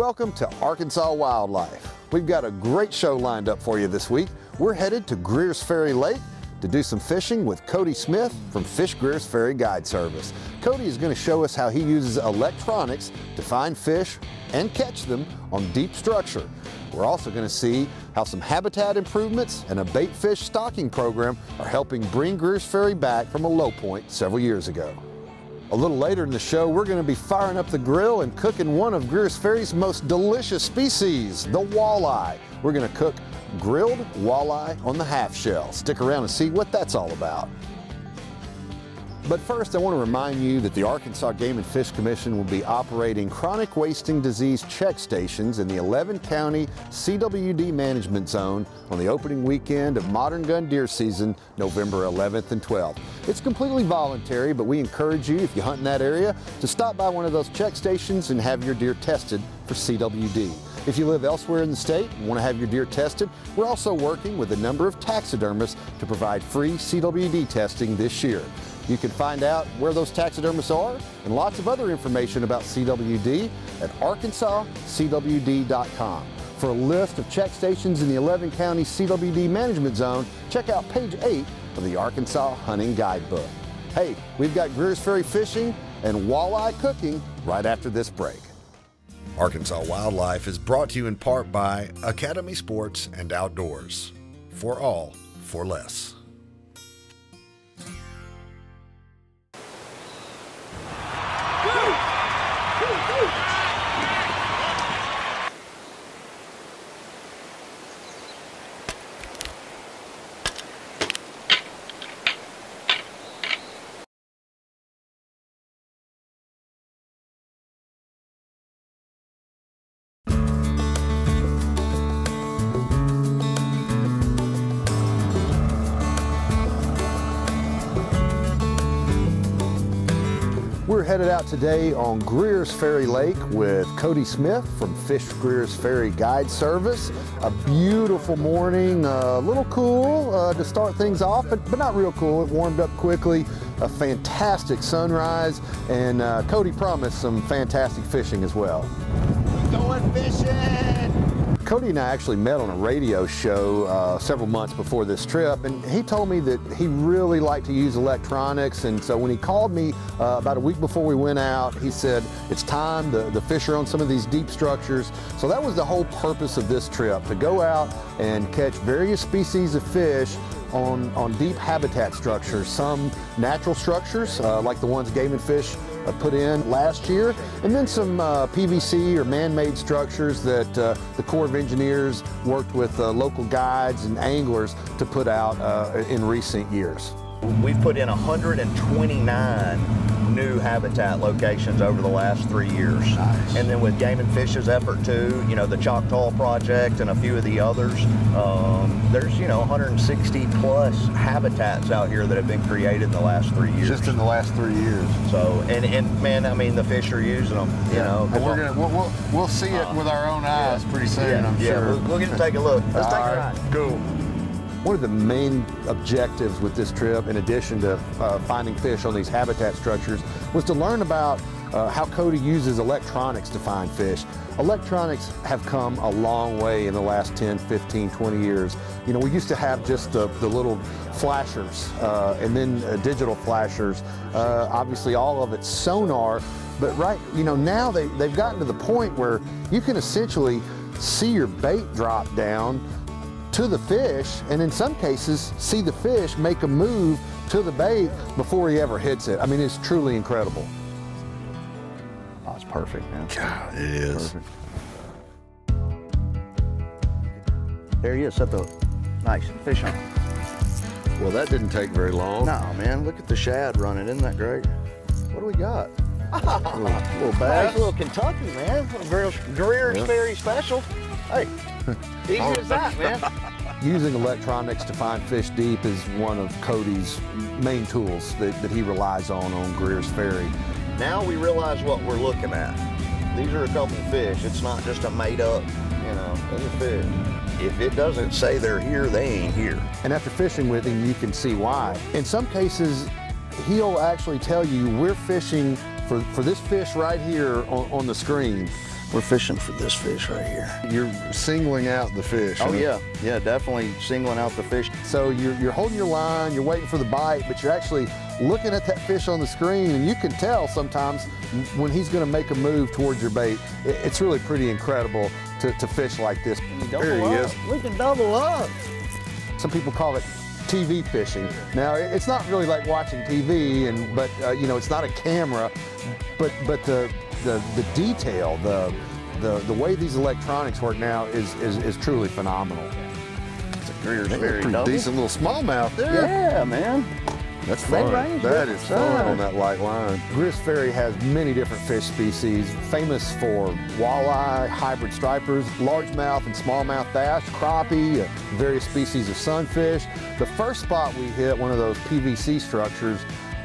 Welcome to Arkansas Wildlife. We've got a great show lined up for you this week. We're headed to Greers Ferry Lake to do some fishing with Cody Smith from Fish Greers Ferry Guide Service. Cody is going to show us how he uses electronics to find fish and catch them on deep structure. We're also going to see how some habitat improvements and a bait fish stocking program are helping bring Greers Ferry back from a low point several years ago. A little later in the show, we're going to be firing up the grill and cooking one of Greers Ferry's most delicious species, the walleye. We're going to cook grilled walleye on the half shell. Stick around and see what that's all about. But first, I want to remind you that the Arkansas Game and Fish Commission will be operating chronic wasting disease check stations in the 11 county CWD management zone on the opening weekend of modern gun deer season, November 11th and 12th. It's completely voluntary, but we encourage you, if you hunt in that area, to stop by one of those check stations and have your deer tested for CWD. If you live elsewhere in the state and want to have your deer tested, we're also working with a number of taxidermists to provide free CWD testing this year. You can find out where those taxidermists are and lots of other information about CWD at arkansascwd.com. For a list of check stations in the 11 county CWD management zone, check out page 8 of the Arkansas Hunting Guidebook. Hey, we've got Greers Ferry fishing and walleye cooking right after this break. Arkansas Wildlife is brought to you in part by Academy Sports and Outdoors. For all, for less. We're headed out today on Greers Ferry Lake with Cody Smith from Fish Greers Ferry Guide Service. A beautiful morning, a little cool uh, to start things off, but, but not real cool. It warmed up quickly. A fantastic sunrise, and uh, Cody promised some fantastic fishing as well. Going fishing! Cody and I actually met on a radio show uh, several months before this trip, and he told me that he really liked to use electronics. And so when he called me uh, about a week before we went out, he said, It's time, the, the fish are on some of these deep structures. So that was the whole purpose of this trip to go out and catch various species of fish on, on deep habitat structures, some natural structures uh, like the ones Game and Fish put in last year, and then some uh, PVC or man-made structures that uh, the Corps of Engineers worked with uh, local guides and anglers to put out uh, in recent years. We've put in 129 new habitat locations over the last three years. Nice. And then with Game and Fish's effort too, you know, the Choctaw Project and a few of the others, um, there's, you know, 160 plus habitats out here that have been created in the last three years. Just in the last three years. so, and, and man, I mean, the fish are using them, you know. And we're gonna, we'll, we'll, we'll see it Uh, with our own eyes pretty soon, yeah, I'm yeah, sure. We'll, we'll get to take a look. Let's take All a right. ride. Cool. One of the main objectives with this trip, in addition to uh, finding fish on these habitat structures, was to learn about uh, how Cody uses electronics to find fish. Electronics have come a long way in the last 10, 15, 20 years. You know, we used to have just the, the little flashers uh, and then uh, digital flashers. Uh, obviously, all of it's sonar, but right, you know, now they, they've gotten to the point where you can essentially see your bait drop down to the fish, and in some cases, see the fish make a move to the bait before he ever hits it. I mean, it's truly incredible. Oh, it's perfect, man. God, it is. Perfect. There he is. Set the nice fish on. Well, that didn't take very long. No, man. Look at the shad running. Isn't that great? What do we got? Little, little Nice bass. little Kentucky, man. Greers, Yeah. Ferry Special. Hey, easy as that, man. Using electronics to find fish deep is one of Cody's main tools that, that he relies on on Greers Ferry. Now we realize what we're looking at. These are a couple fish. It's not just a made up, you know, those are fish. If it doesn't say they're here, they ain't here. And after fishing with him, you can see why. In some cases, he'll actually tell you, we're fishing for, for this fish right here on, on the screen. We're fishing for this fish right here. You're singling out the fish. Oh yeah, yeah, definitely singling out the fish. So you're, you're holding your line, you're waiting for the bite, but you're actually looking at that fish on the screen, and you can tell sometimes when he's going to make a move towards your bait. It- It's really pretty incredible to, to fish like this. There he is. We can double up. Some people call it TV fishing. Now it's not really like watching TV, and but uh, you know it's not a camera, but but the the, the detail, the, the the way these electronics work now is is, is truly phenomenal. It's a Greers a pretty double. decent little smallmouth there. Yeah, man. That's fun. range That fun size. on that light line. Greers Ferry has many different fish species, famous for walleye, hybrid stripers, largemouth and smallmouth bass, crappie, uh, various species of sunfish. The first spot we hit, one of those PVC structures,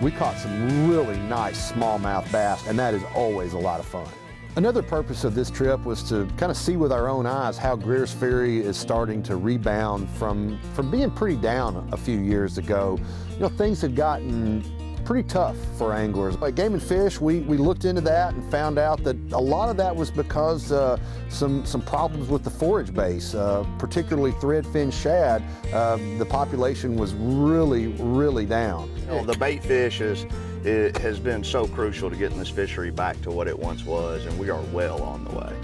we caught some really nice smallmouth bass, and that is always a lot of fun. Another purpose of this trip was to kind of see with our own eyes how Greers Ferry is starting to rebound from, from being pretty down a few years ago. You know, things had gotten pretty tough for anglers. Like Game and Fish, we, we looked into that and found out that a lot of that was because uh, some, some problems with the forage base, uh, particularly threadfin shad. Uh, the population was really, really down. You know, the bait fish is it has been so crucial to getting this fishery back to what it once was, and we are well on the way.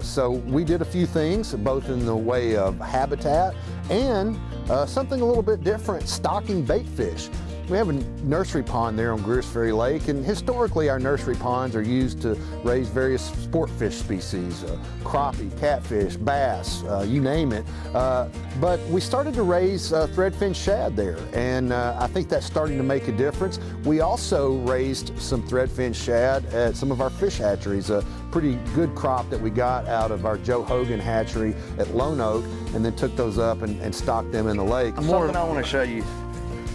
So we did a few things, both in the way of habitat and uh, something a little bit different, stocking bait fish. We have a nursery pond there on Greers Ferry Lake, and historically our nursery ponds are used to raise various sport fish species, uh, crappie, catfish, bass, uh, you name it. Uh, but we started to raise uh, threadfin shad there, and uh, I think that's starting to make a difference. We also raised some threadfin shad at some of our fish hatcheries, a pretty good crop that we got out of our Joe Hogan hatchery at Lonoke, and then took those up and, and stocked them in the lake. Something I want to show you.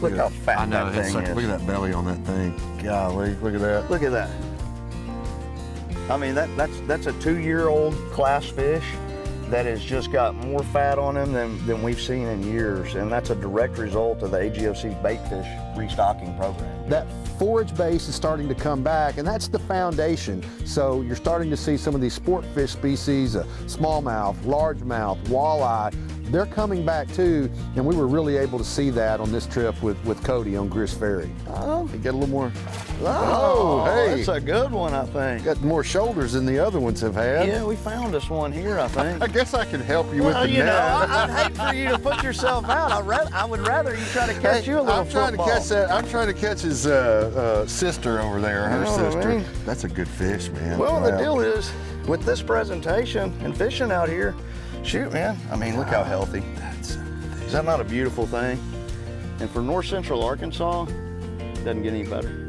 Look how fat I know, that thing like- is. look at that belly on that thing. Golly, look at that. Look at that. I mean, that, that's that's a two-year-old class fish that has just got more fat on him than, than we've seen in years, and that's a direct result of the AGFC's bait fish restocking program. That forage base is starting to come back, and that's the foundation. So you're starting to see some of these sport fish species, uh, smallmouth, largemouth, walleye, they're coming back too, and we were really able to see that on this trip with, with Cody on Greers Ferry. Oh, You get a little more, oh, hey. that's a good one, I think. got more shoulders than the other ones have had. Yeah, we found us one here, I think. I guess I can help you Well, with the you know, net. I- I'd hate for you to put yourself out. I, ra- I would rather you try to catch Hey, you a little I'm trying football. to catch that. I'm trying to catch his uh, uh, sister over there. Her know what I sister. mean? That's a good fish, man. Well, the deal is, with this presentation and fishing out here, shoot, man. I mean, look how healthy. That's, Is that not a beautiful thing? And for north central Arkansas, it doesn't get any better.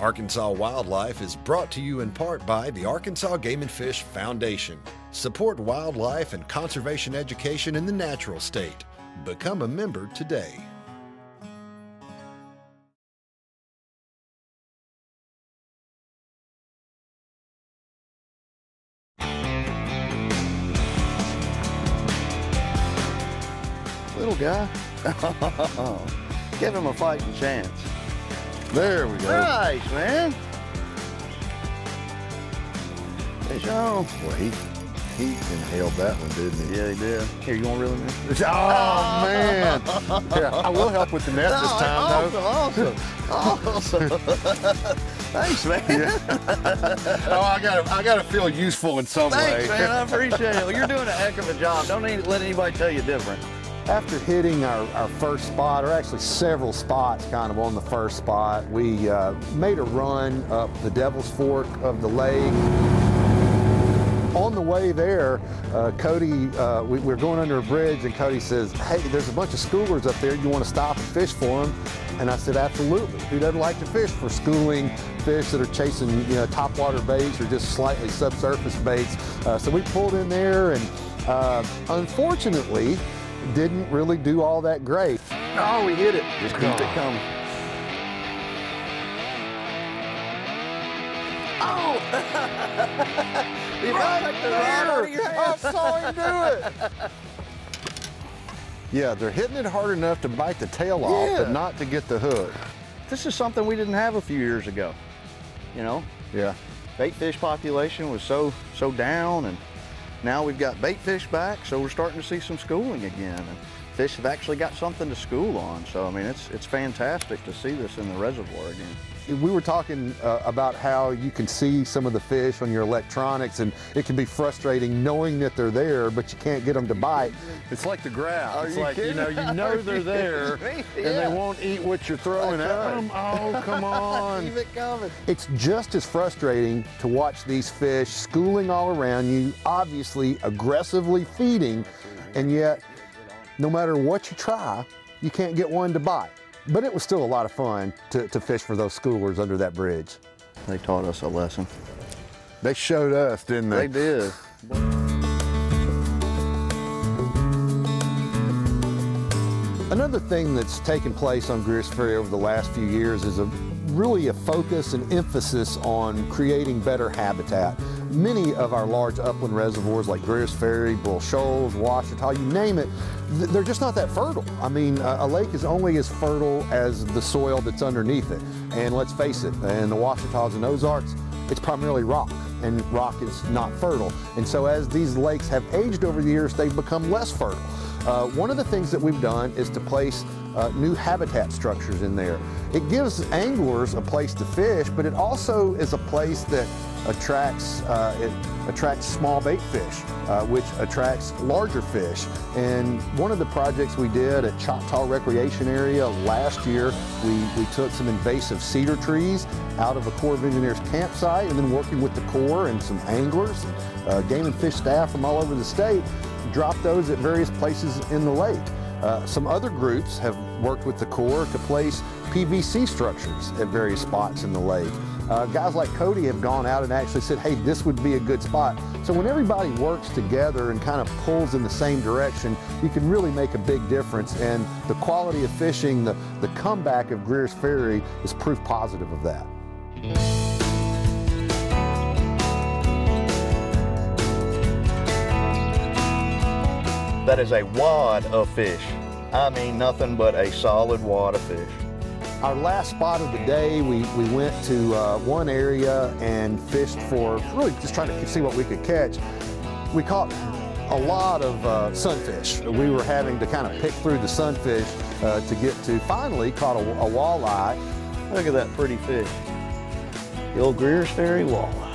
Arkansas Wildlife is brought to you in part by the Arkansas Game and Fish Foundation. Support wildlife and conservation education in the natural state. Become a member today. Guy. Give him a fighting chance. there we go. Nice, man. Hey, on. Well, he, he inhaled that one, didn't he? Yeah, he did. Here, you want to reel him in? Oh, man. yeah, I will help with the net this oh, time, though. awesome, awesome, awesome. Thanks, man. Oh, I gotta, I gotta feel useful in some Thanks, way. Thanks, man. I appreciate it. Well, you're doing a heck of a job. Don't need, let anybody tell you different. After hitting our, our first spot, or actually several spots kind of on the first spot, we uh, made a run up the Devil's Fork of the lake. On the way there, uh, Cody, uh, we, we're going under a bridge, and Cody says, "Hey, there's a bunch of schoolers up there. You want to stop and fish for them?" And I said, "Absolutely. Who doesn't like to fish for schooling fish that are chasing, you know, topwater baits or just slightly subsurface baits?" Uh, so we pulled in there, and uh, unfortunately, didn't really do all that great. Oh, we hit it. Just keep it oh. coming. Oh! you knocked the rod out your hand. I saw him do it. Yeah, they're hitting it hard enough to bite the tail off, Yeah. but not to get the hook. This is something we didn't have a few years ago. You know, Yeah. bait fish population was so so down, and now we've got bait fish back, so we're starting to see some schooling again. And fish have actually got something to school on. So I mean, it's it's fantastic to see this in the reservoir again. We were talking uh, about how you can see some of the fish on your electronics, and it can be frustrating knowing that they're there, but you can't get them to bite. It's like the grass. Are it's you like you know, you know they're there, kidding and Yeah. they won't eat what you're throwing at them. Oh, come on! Keep it coming. It's just as frustrating to watch these fish schooling all around you, obviously aggressively feeding, and yet, no matter what you try, you can't get one to bite. But it was still a lot of fun to, to fish for those schoolers under that bridge. They taught us a lesson. They showed us, didn't They They did. Another thing that's taken place on Greers Ferry over the last few years is a really a focus and emphasis on creating better habitat. Many of our large upland reservoirs like Greers Ferry, Bull Shoals, Ouachita, you name it, they're just not that fertile. I mean, a, lake is only as fertile as the soil that's underneath it. And let's face it, in the Ouachitas and Ozarks, it's primarily rock and rock is not fertile. And so as these lakes have aged over the years, they've become less fertile. Uh, one of the things that we've done is to place uh, new habitat structures in there. It gives anglers a place to fish, but it also is a place that attracts uh, it attracts small bait fish, uh, which attracts larger fish. And one of the projects we did at Choctaw Recreation Area last year, we, we took some invasive cedar trees out of a Corps of Engineers campsite, and then working with the Corps and some anglers, uh, game and fish staff from all over the state, dropped those at various places in the lake. Uh, some other groups have worked with the Corps to place PVC structures at various spots in the lake. Uh, guys like Cody have gone out and actually said, hey, this would be a good spot. So when everybody works together and kind of pulls in the same direction, you can really make a big difference. And the quality of fishing, the, the comeback of Greers Ferry is proof positive of that. That is a wad of fish. I mean, nothing but a solid wad of fish. Our last spot of the day, we, we went to uh, one area and fished for really just trying to see what we could catch. We caught a lot of uh, sunfish. We were having to kind of pick through the sunfish uh, to get to finally caught a, a walleye. Look at that pretty fish. The old Greers Ferry walleye.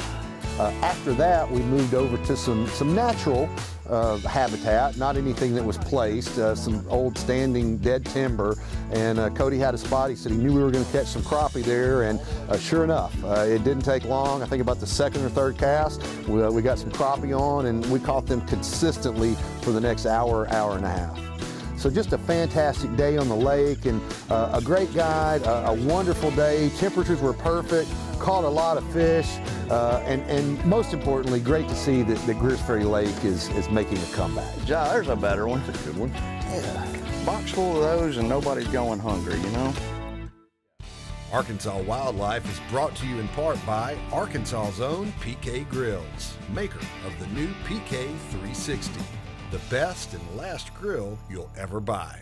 Uh, after that, we moved over to some, some natural uh, habitat, not anything that was placed, uh, some old standing dead timber. And uh, Cody had a spot. He said he knew we were going to catch some crappie there. And uh, sure enough, uh, it didn't take long. I think about the second or third cast, we, uh, we got some crappie on and we caught them consistently for the next hour, hour and a half. So just a fantastic day on the lake and uh, a great guide, a, a wonderful day. Temperatures were perfect, caught a lot of fish, uh, and, and most importantly, great to see that, that Greers Ferry Lake is, is making a comeback. Ja, there's a better one. That's a good one. Yeah. Box full of those and nobody's going hungry, you know? Arkansas Wildlife is brought to you in part by Arkansas's own PK Grills, maker of the new PK 360, the best and last grill you'll ever buy.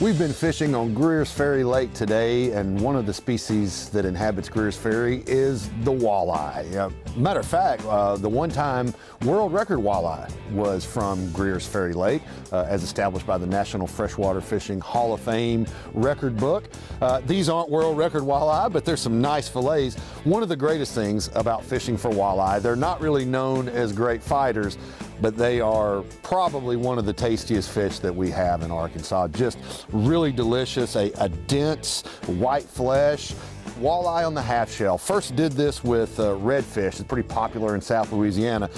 We've been fishing on Greers Ferry Lake today, and one of the species that inhabits Greers Ferry is the walleye. Uh, matter of fact, uh, the one-time world record walleye was from Greers Ferry Lake, uh, as established by the National Freshwater Fishing Hall of Fame record book. Uh, these aren't world record walleye, but there's some nice fillets. One of the greatest things about fishing for walleye, they're not really known as great fighters, but they are probably one of the tastiest fish that we have in Arkansas. Just really delicious, a, a dense white flesh. Walleye on the half shell. First did this with uh, redfish. It's pretty popular in South Louisiana.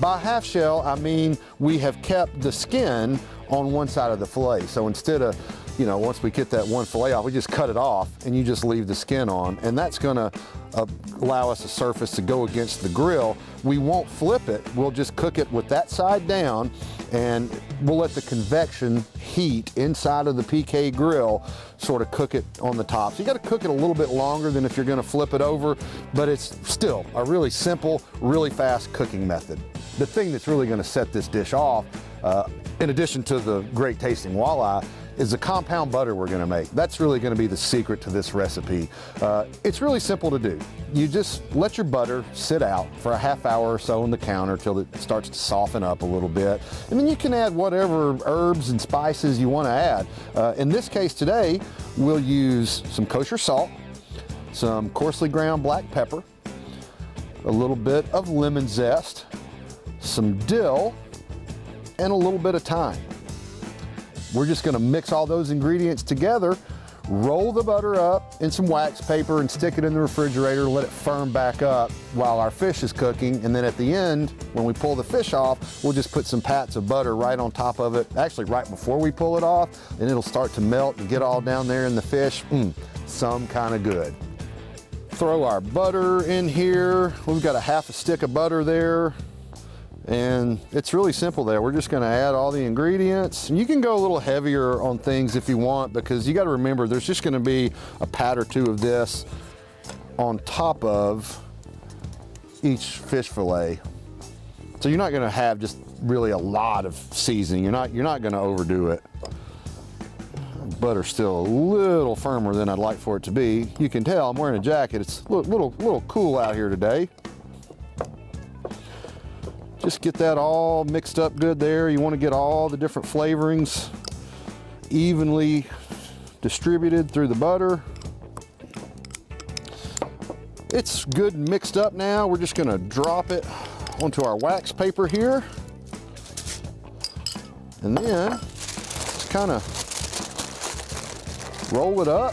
By half shell, I mean we have kept the skin on one side of the fillet. So instead of, you know, once we get that one fillet off, we just cut it off and you just leave the skin on. And that's gonna uh, allow us a surface to go against the grill. We won't flip it, we'll just cook it with that side down and we'll let the convection heat inside of the PK grill sort of cook it on the top. So you gotta cook it a little bit longer than if you're gonna flip it over, but it's still a really simple, really fast cooking method. The thing that's really gonna set this dish off, uh, in addition to the great tasting walleye, is the compound butter we're gonna make. That's really gonna be the secret to this recipe. Uh, it's really simple to do. You just let your butter sit out for a half hour or so on the counter till it starts to soften up a little bit. And then you can add whatever herbs and spices you wanna add. Uh, in this case today, we'll use some kosher salt, some coarsely ground black pepper, a little bit of lemon zest, some dill, and a little bit of thyme. We're just gonna mix all those ingredients together, roll the butter up in some wax paper and stick it in the refrigerator, let it firm back up while our fish is cooking. And then at the end, when we pull the fish off, we'll just put some pats of butter right on top of it, actually right before we pull it off, and it'll start to melt and get all down there in the fish. Mm, some kind of good. Throw our butter in here. We've got a half a stick of butter there. And it's really simple there. We're just gonna add all the ingredients. And you can go a little heavier on things if you want because you gotta remember there's just gonna be a pat or two of this on top of each fish fillet. So you're not gonna have just really a lot of seasoning. You're not, you're not gonna overdo it. Butter's still a little firmer than I'd like for it to be. You can tell I'm wearing a jacket. It's a little, little cool out here today. Just get that all mixed up good there. You want to get all the different flavorings evenly distributed through the butter. It's good mixed up now. We're just to drop it onto our wax paper here. And then just kind of roll it up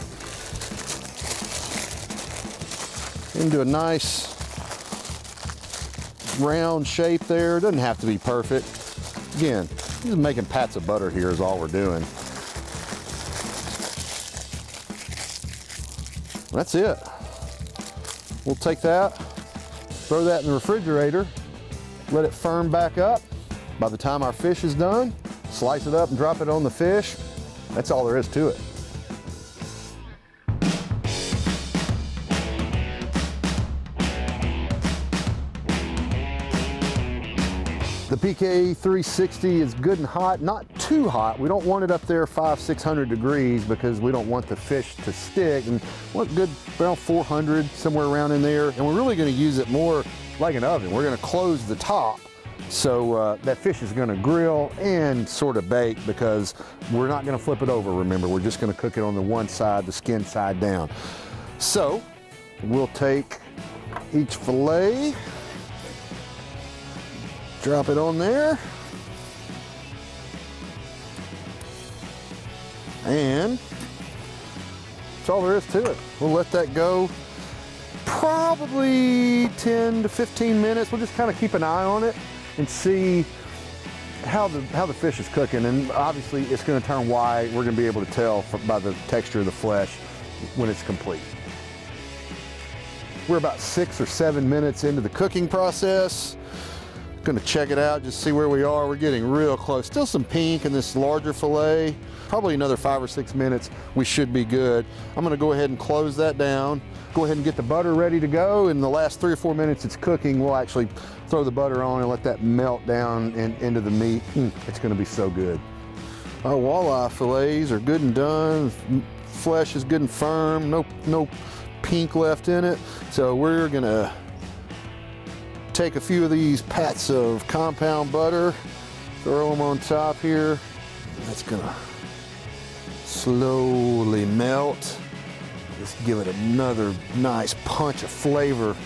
into a nice round shape there. Doesn't have to be perfect. Again, just making pats of butter here is all we're doing. That's it. We'll take that, throw that in the refrigerator, let it firm back up. By the time our fish is done, slice it up and drop it on the fish. That's all there is to it. The PK 360 is good and hot, not too hot. We don't want it up there five, 600 degrees because we don't want the fish to stick. And want good around 400, somewhere around in there. And we're really gonna use it more like an oven. We're gonna close the top so uh, that fish is gonna grill and sort of bake because we're not gonna flip it over, remember. We're just gonna cook it on the one side, the skin side down. So we'll take each filet Drop it on there. And that's all there is to it. We'll let that go probably 10 to 15 minutes. We'll just kind of keep an eye on it and see how the how the fish is cooking. And obviously it's going to turn white. We're going to be able to tell by the texture of the flesh when it's complete. We're about six or seven minutes into the cooking process. Gonna check it out, just see where we are. We're getting real close. Still some pink in this larger filet. Probably another five or six minutes, we should be good. I'm gonna go ahead and close that down. Go ahead and get the butter ready to go. In the last three or four minutes it's cooking, we'll actually throw the butter on and let that melt down in, into the meat. Mm, it's gonna be so good. Our walleye fillets are good and done. Flesh is good and firm, no, no pink left in it. So we're gonna take a few of these pats of compound butter, throw them on top here. That's gonna slowly melt. Just give it another nice punch of flavor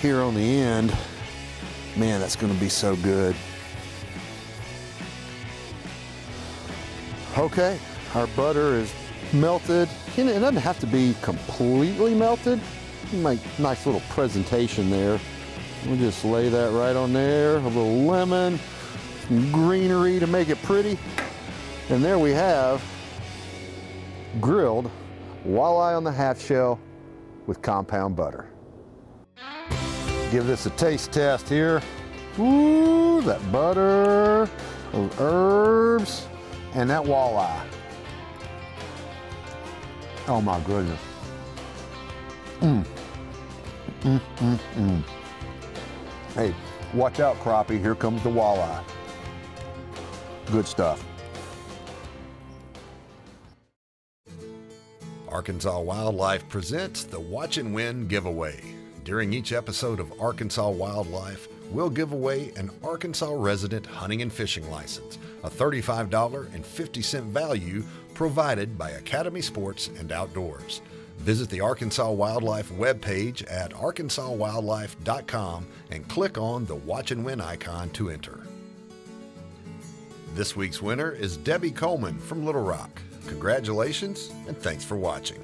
here on the end. Man, that's gonna be so good. Okay, our butter is melted. It doesn't have to be completely melted. You make nice little presentation there. We'll just lay that right on there. A little lemon, some greenery to make it pretty. And there we have grilled walleye on the half shell with compound butter. Give this a taste test here. Ooh, that butter, those herbs, and that walleye. Oh my goodness. Mmm. Mmm, mmm, mmm. Hey, watch out, crappie. Here comes the walleye. Good stuff. Arkansas Wildlife presents the Watch and Win giveaway. During each episode of Arkansas Wildlife, we'll give away an Arkansas resident hunting and fishing license, a $35.50 value provided by Academy Sports and Outdoors. Visit the Arkansas Wildlife webpage at arkansaswildlife.com and click on the Watch and Win icon to enter. This week's winner is Debbie Coleman from Little Rock. Congratulations and thanks for watching.